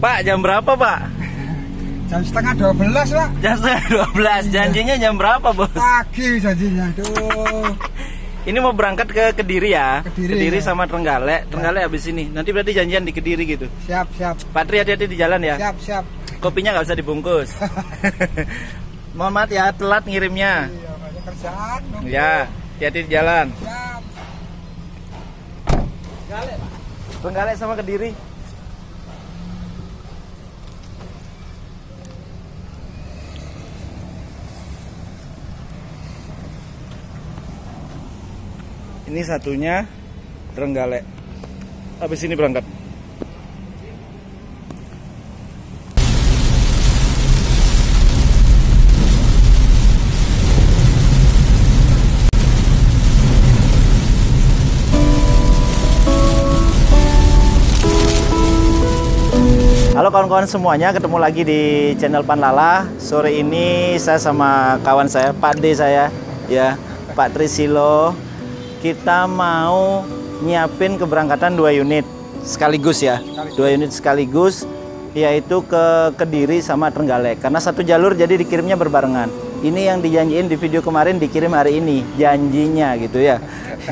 Pak, jam berapa, Pak? Jam setengah 12, Pak. Jam setengah 12. Janjinya jam berapa, Bos? Pagi janjinya. Aduh. Ini mau berangkat ke Kediri ya? Kediri, ya. sama Trenggalek. Trenggalek habis ini. Nanti berarti janjian di Kediri gitu. Siap, siap. Pak Tri hati-hati di jalan ya. Siap, siap. Kopinya nggak usah dibungkus. Mohon maaf ya, telat ngirimnya. Iya, banyak kerjaan. nunggu. Ya, hati-hati di jalan. Siap. Trenggalek sama Kediri. Ini satunya Trenggalek. Habis ini berangkat. Halo kawan-kawan semuanya, ketemu lagi di channel Panlala. Sore ini saya sama kawan saya, Pak D saya, ya, Pak Trisilo. Kita mau nyiapin keberangkatan dua unit sekaligus ya, dua unit sekaligus, yaitu ke Kediri sama Trenggalek. Karena satu jalur jadi dikirimnya berbarengan. Ini yang dijanjiin di video kemarin dikirim hari ini, janjinya gitu ya.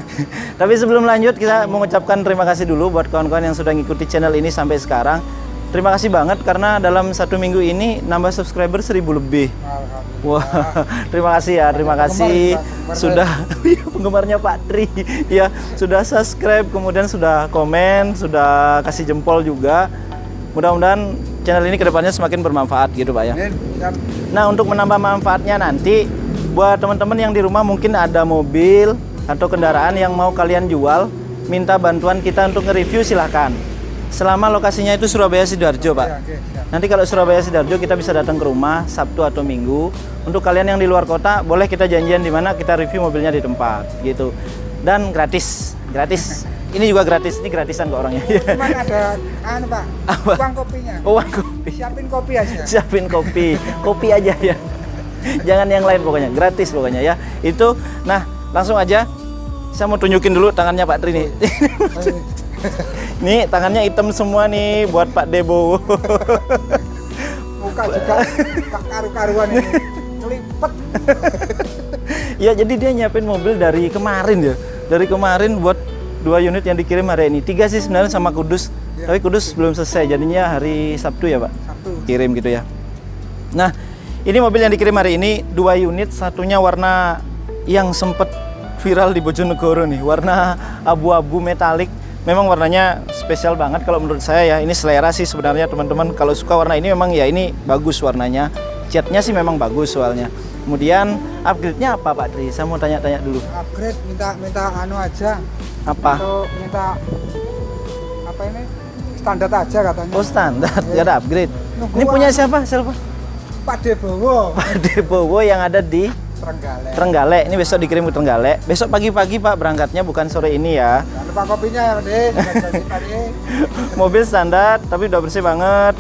Tapi sebelum lanjut kita mengucapkan terima kasih dulu buat kawan-kawan yang sudah ngikuti channel ini sampai sekarang. Terima kasih banget karena dalam satu minggu ini nambah subscriber seribu lebih. Wah, terima kasih ya, terima kasih Penggemar, Pak. Penggemar sudah Iya, penggemarnya Pak Tri ya sudah subscribe, kemudian sudah komen, sudah kasih jempol juga. Mudah-mudahan channel ini ke depannya semakin bermanfaat gitu Pak ya. Nah untuk menambah manfaatnya nanti buat teman-teman yang di rumah mungkin ada mobil atau kendaraan yang mau kalian jual, minta bantuan kita untuk nge-review silahkan. Selama lokasinya itu Surabaya Sidoarjo Pak. Ya, oke, siap. Nanti kalau Surabaya Sidoarjo kita bisa datang ke rumah Sabtu atau Minggu. Untuk kalian yang di luar kota boleh kita janjian di mana kita review mobilnya di tempat gitu. Dan gratis, gratis. Ini juga gratis, ini gratisan kok orangnya. Cuman ada anu, Pak. Apa? Uang kopinya. Uang kopi. Siapin kopi aja. Siapin kopi, kopi aja ya. Jangan yang lain pokoknya, gratis pokoknya ya. Itu, nah langsung aja. Saya mau tunjukin dulu tangannya Pak Tri nih. nih tangannya hitam semua nih buat Pak Debo. Muka juga karu-karuan ini. Kelipet. ya jadi dia nyiapin mobil dari kemarin ya. Dari kemarin buat dua unit yang dikirim hari ini. Tiga sih sebenarnya sama Kudus. Ya. Tapi Kudus belum selesai. Jadinya hari Sabtu ya Pak. Satu. Kirim gitu ya. Nah ini mobil yang dikirim hari ini dua unit. Satunya warna yang sempet viral di Bojonegoro nih. Warna abu-abu metalik. Memang warnanya spesial banget kalau menurut saya ya. Ini selera sih sebenarnya teman-teman. Kalau suka warna ini memang ya ini bagus warnanya. Catnya sih memang bagus soalnya. Kemudian upgrade-nya apa Pak Tri? Saya mau tanya-tanya dulu. Upgrade minta minta anu aja. Apa? Atau minta apa ini? Standar aja katanya. Oh standar, nggak ada upgrade. Nunggu Ini punya apa? siapa? Siapa? Pak Debowo. Pak Debowo yang ada di Trenggalek. Trenggalek. Ini besok dikirim ke Trenggalek. Besok pagi-pagi Pak berangkatnya bukan sore ini ya. Jangan lupa kopinya ya. Mobil standar tapi udah bersih banget.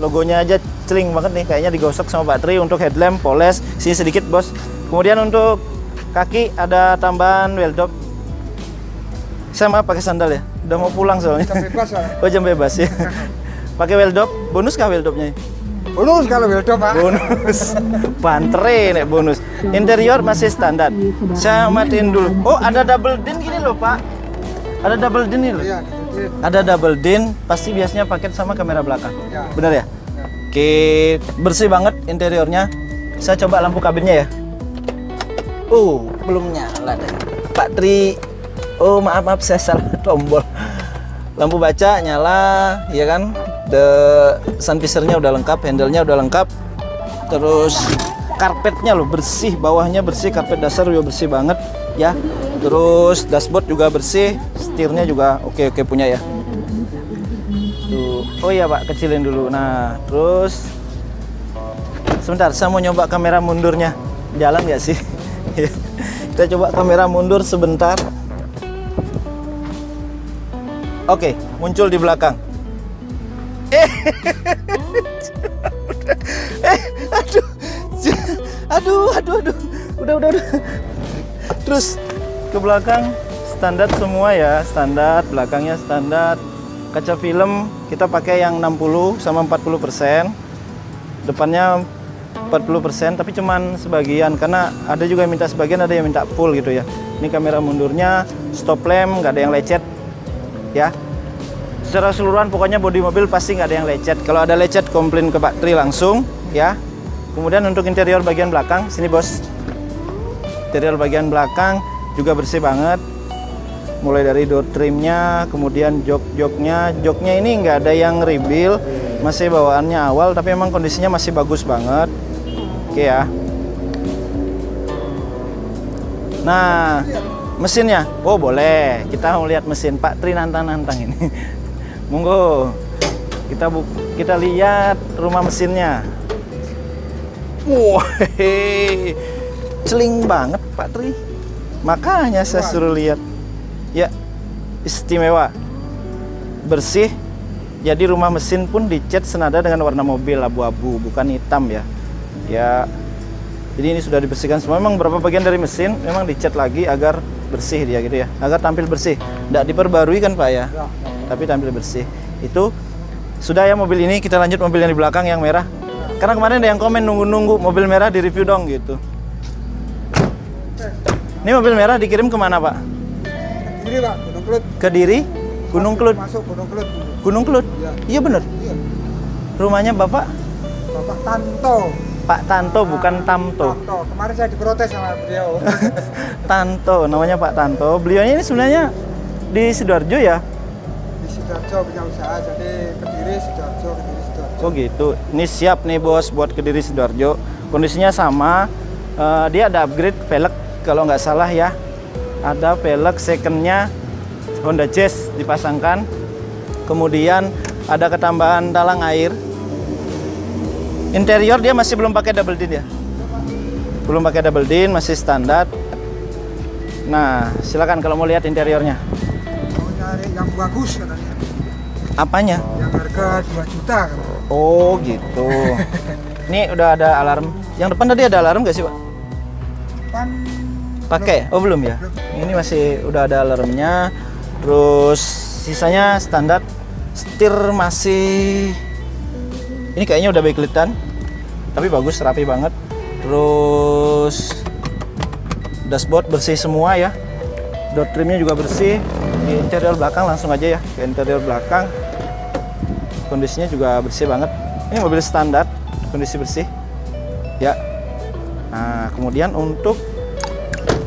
Logonya aja celing banget nih kayaknya digosok sama Pak Tri untuk headlamp poles sini sedikit bos. Kemudian untuk kaki ada tambahan wheel dop. Saya maaf pakai sandal ya. Udah mau pulang soalnya. Jam bebas ya. Oh jam bebas ya. pakai wheel dop. Bonus kah wheel dopnya? Bonus kalau Wildo, Pak. bonus bantre nek bonus interior masih standar. Saya matiin dulu. Oh ada double din gini loh pak. Ada double din ini loh. Iya, jadi ada double din pasti biasanya paket sama kamera belakang. Ya. benar ya? Ya. oke bersih banget interiornya. Saya coba lampu kabinnya ya. Oh belum nyala deh. Pak Tri. Oh maaf maaf saya salah tombol. Lampu baca nyala ya kan? The sun visor-nya udah lengkap handle-nya udah lengkap. Terus karpetnya loh bersih bawahnya bersih karpet dasar juga bersih banget ya. Terus dashboard juga bersih setirnya juga oke oke punya ya. Tuh. oh iya pak kecilin dulu. Nah terus sebentar saya mau nyoba kamera mundurnya. Jalan nggak sih? Kita coba kamera mundur sebentar. Oke muncul di belakang. Eh aduh aduh aduh udah udah udah terus ke belakang standar semua ya standar belakangnya standar Kaca film kita pakai yang 60 sama 40 persen. Depannya 40 persen, tapi cuman sebagian karena ada juga yang minta sebagian, ada yang minta full gitu ya. Ini kamera mundurnya, stop lamp, nggak ada yang lecet, ya. Secara keseluruhan pokoknya bodi mobil pasti nggak ada yang lecet. Kalau ada lecet komplain ke Pak Tri langsung, ya. Kemudian untuk interior bagian belakang, sini bos. Interior bagian belakang juga bersih banget. Mulai dari door trimnya kemudian jok-joknya joknya. Ini nggak ada yang rebuild masih bawaannya awal tapi memang kondisinya masih bagus banget. Oke ya. Nah mesinnya. Oh boleh. Kita mau lihat mesin Pak Tri nantang-nantang ini. Monggo. Kita kita lihat rumah mesinnya wah celing banget Pak Tri makanya saya suruh lihat Ya, istimewa. Bersih. Jadi rumah mesin pun dicat senada dengan warna mobil abu-abu, bukan hitam ya. Ya. Jadi ini sudah dibersihkan semua. Memang berapa bagian dari mesin memang dicat lagi agar bersih dia gitu ya, agar tampil bersih. Tidak diperbarui kan Pak ya? ya, Tapi tampil bersih. Itu sudah ya mobil ini kita lanjut mobil yang di belakang yang merah. Karena kemarin ada yang komen nunggu-nunggu mobil merah di review dong gitu. Ini mobil merah dikirim ke mana Pak? Kediri pak, Gunung Kelut. Kediri, Gunung Kelut. Masuk Gunung Kelut. Gunung Kelut. Iya, iya bener. Iya. Rumahnya bapak? Bapak Tanto. Pak Tanto nah, bukan Tamto. Tanto. Kemarin saya diprotes sama beliau. Tanto, namanya Pak Tanto. Beliau ini sebenarnya di sidoarjo ya? Di sidoarjo punya usaha, jadi Kediri sidoarjo, Kediri. Oh gitu. Ini siap nih bos buat Kediri sidoarjo. Kondisinya sama. Uh, dia ada upgrade velg kalau nggak salah ya. Ada velg secondnya Honda Jazz dipasangkan. Kemudian ada ketambahan talang air. Interior dia masih belum pakai double din ya? Belum pakai double din masih standar. Nah silakan kalau mau lihat interiornya. Mau nyari yang bagus katanya. Apanya? Yang harga 2 juta oh gitu. Ini udah ada alarm. Yang depan tadi ada alarm gak sih pak? Depan pakai? oh belum ya? Ini masih udah ada alarmnya. Terus sisanya standar. Setir masih ini kayaknya udah backlightan tapi bagus rapi banget. Terus dashboard bersih semua ya. Door trimnya juga bersih. Di interior belakang langsung aja ya ke interior belakang kondisinya juga bersih banget. Ini mobil standar kondisi bersih. Ya. Nah kemudian untuk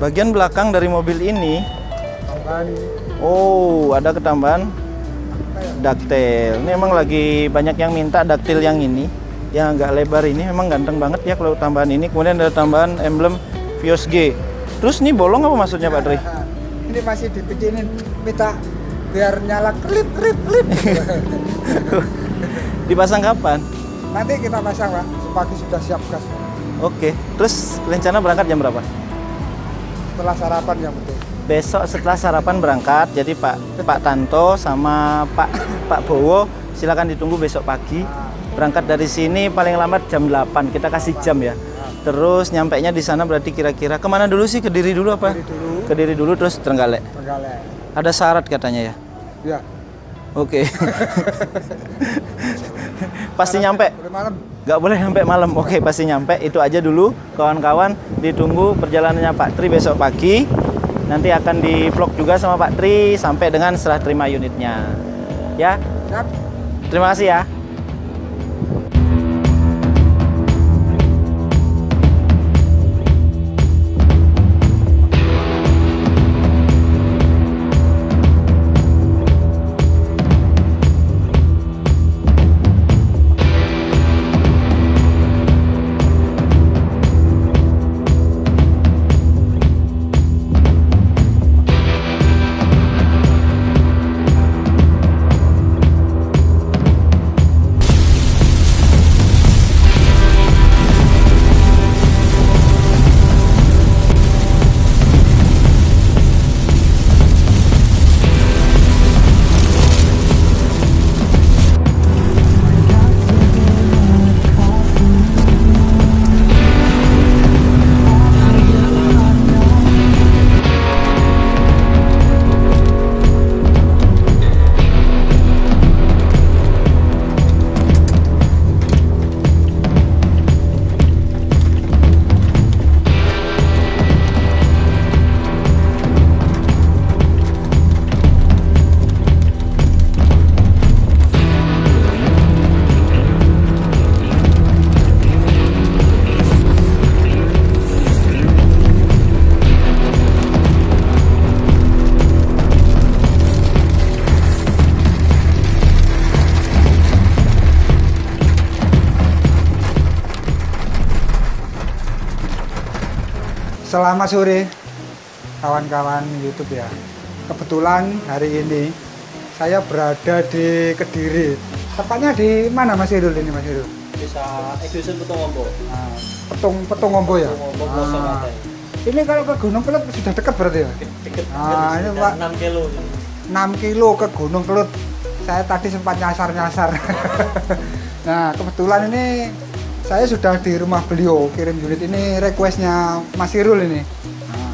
bagian belakang dari mobil ini oh ada ketambahan daktil. Ini emang lagi banyak yang minta daktil yang ini yang agak lebar ini memang ganteng banget ya kalau tambahan ini. Kemudian ada tambahan emblem Vios G. Terus ini bolong apa maksudnya Pak Tri? ini masih dipicinin minta biar nyala klip klip klip dipasang kapan? nanti kita pasang Pak sepagi sudah siap gas Oke, terus rencana berangkat jam berapa? setelah sarapan yang penting. Besok setelah sarapan berangkat, jadi Pak Pak Tanto sama Pak Pak Bowo silakan ditunggu besok pagi. Berangkat dari sini paling lambat jam 8, kita kasih jam ya. Terus nyampe nya di sana berarti kira-kira ke mana dulu sih? Kediri dulu apa? Kediri dulu. Kediri dulu terus Trenggalek. Trenggalek. Ada syarat katanya ya? Ya. Oke. Okay. pasti nyampe. malam. Gak boleh sampai malam. Oke, pasti nyampe. Itu aja dulu, kawan-kawan. Ditunggu perjalanannya Pak Tri besok pagi. Nanti akan di vlog juga sama Pak Tri sampai dengan serah terima unitnya. Ya. Terima kasih ya. Selamat sore kawan-kawan YouTube ya. Kebetulan hari ini saya berada di Kediri. Tepatnya di mana Mas Irul ini Mas Irul? bisa exhibition Petung Ombo. Nah, petung petung Ombo ya. Ah. Pantai. Ini kalau ke Gunung Kelut sudah dekat berarti ya? Deket, deket, Ah, ini, Pak. 6 kilo. 6 kilo ke Gunung Kelut. Saya tadi sempat nyasar-nyasar. nah, kebetulan ini saya sudah di rumah beliau kirim unit ini requestnya Mas Irul ini. Nah,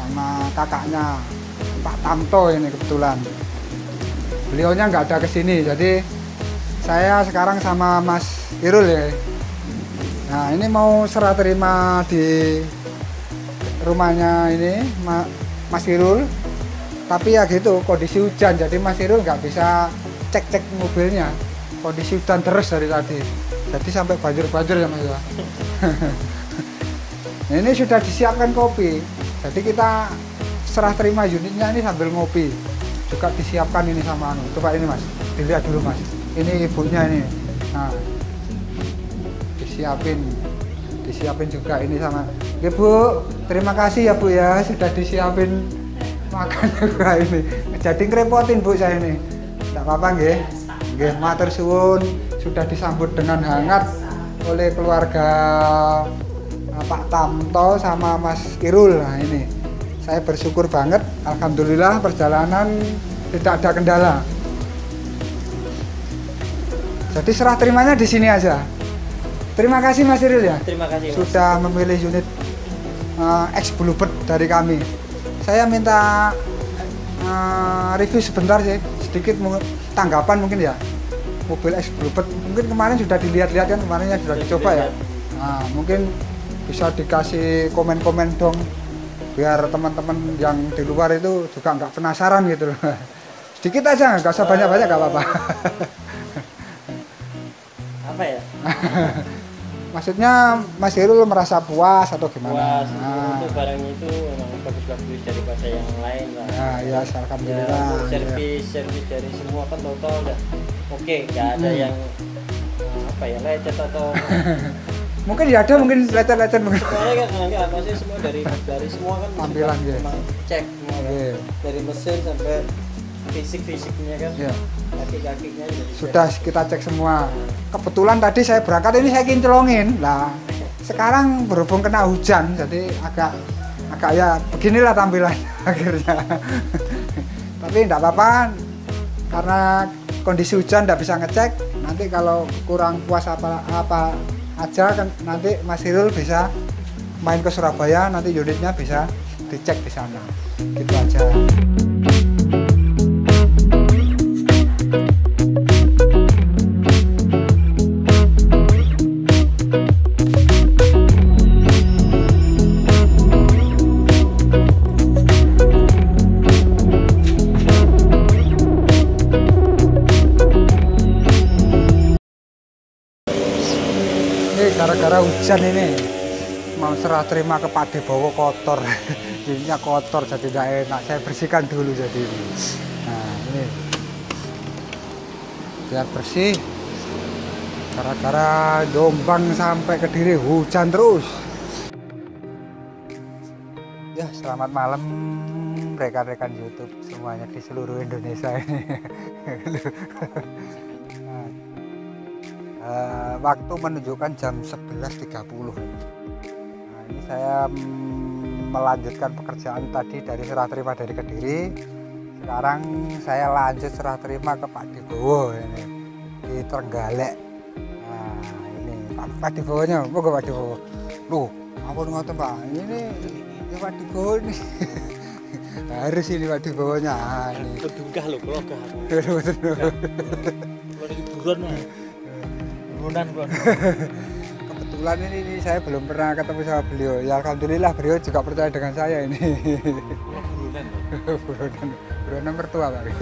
sama kakaknya Pak Tamto ini kebetulan. Beliaunya nggak ada ke sini, jadi saya sekarang sama Mas Irul ya. Nah, ini mau serah terima di rumahnya ini Ma- Mas Irul tapi ya gitu kondisi hujan jadi Mas Irul nggak bisa cek cek mobilnya kondisi hujan terus dari tadi jadi sampai banjir-banjir ya Mas ya. Ini sudah disiapkan kopi. Jadi kita serah terima unitnya ini sambil ngopi. Juga disiapkan ini sama anu. Coba ini Mas. Dilihat dulu Mas. Ini ibunya ini. Nah. Disiapin. Disiapin juga ini sama. Ya Bu. Terima kasih ya Bu ya. Sudah disiapin makan juga ini. Jadi ngerepotin Bu saya ini. Tidak apa-apa nggih. Nggih matur suwun sudah disambut dengan hangat oleh keluarga eh, Pak Tamto sama Mas Irul nah ini saya bersyukur banget Alhamdulillah perjalanan tidak ada kendala jadi serah terimanya di sini aja terima kasih Mas Irul ya Terima kasih. Mas. sudah memilih unit uh, X Bluebird dari kami. Saya minta uh, review sebentar sih, sedikit tanggapan mungkin ya. Mobil X Bluebird mungkin kemarin sudah dilihat-lihat kan kemarinnya sudah Sudah dicoba ya. Nah, mungkin bisa dikasih komen-komen dong biar teman-teman yang di luar itu juga nggak penasaran gitu loh. Sedikit aja, nggak usah banyak-banyak nggak apa-apa. Apa ya? Maksudnya Mas Irul merasa puas atau gimana? Puas. Nah. Itu barangnya itu memang bagus-bagus daripada yang lain lah. Nah, ya Ya, alhamdulillah. ya. servis servis dari semua kan total udah oke, nggak ada Hmm. yang eh, apa ya lecet atau Mungkin ya ada mungkin lecet-lecet mungkin. semuanya kan enggak pasti semua dari dari semua kan Tampilan, ya. cek semua kan. Oke. dari mesin sampai fisik fisiknya kan Ya, kaki kakinya juga dicek. sudah kita cek semua. Kebetulan tadi saya berangkat ini saya kincelongin. Lah, sekarang berhubung kena hujan jadi agak agak ya beginilah tampilan akhirnya. Tapi enggak apa-apa karena kondisi hujan tidak bisa ngecek. Nanti kalau kurang puas apa apa aja kan nanti Mas Hirul bisa main ke Surabaya nanti unitnya bisa dicek di sana. Gitu aja. Hujan ini mau serah terima ke Pak Debowo kotor. Jadinya kotor jadi tidak enak. Saya bersihkan dulu jadi ini. Nah ini. Biar bersih. Gara-gara Jombang sampai ke diri hujan terus. Ya selamat malam rekan-rekan YouTube semuanya di seluruh Indonesia ini Eh, waktu menunjukkan jam 11.30 nah, ini saya mm, melanjutkan pekerjaan tadi dari serah terima dari Kediri. Sekarang saya lanjut serah terima ke Pak Dibowo ini di Trenggalek. Nah ini Pak, Pak Dibowonya moga Pak Dibowo loh apa ngoten Pak. Ini ini Pak Dibowo ini. Harus ini Pak Dibowonya ah, ini. Kedungkah loh, kalau gak kok. kebetulan ini, ini saya belum pernah ketemu sama beliau. Ya alhamdulillah beliau juga percaya dengan saya ini. Liburan. buronan buronan mertua pak.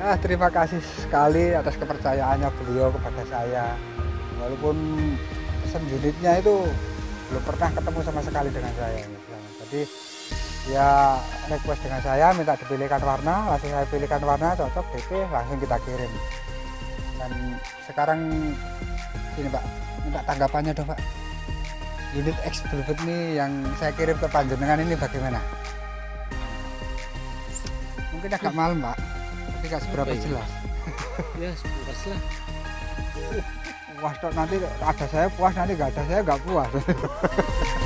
Ya terima kasih sekali atas kepercayaannya beliau kepada saya. Walaupun unitnya itu belum pernah ketemu sama sekali dengan saya jadi ya request dengan saya minta dipilihkan warna. Langsung saya pilihkan warna cocok DP langsung kita kirim dan sekarang ini pak minta tanggapannya dong pak unit X Bluebird ini yang saya kirim ke panjenengan ini bagaimana? Mungkin agak malam pak, tapi nggak seberapa Apa ya? jelas. ya sepuas lah Puas nanti ada saya puas nanti nggak ada saya nggak puas.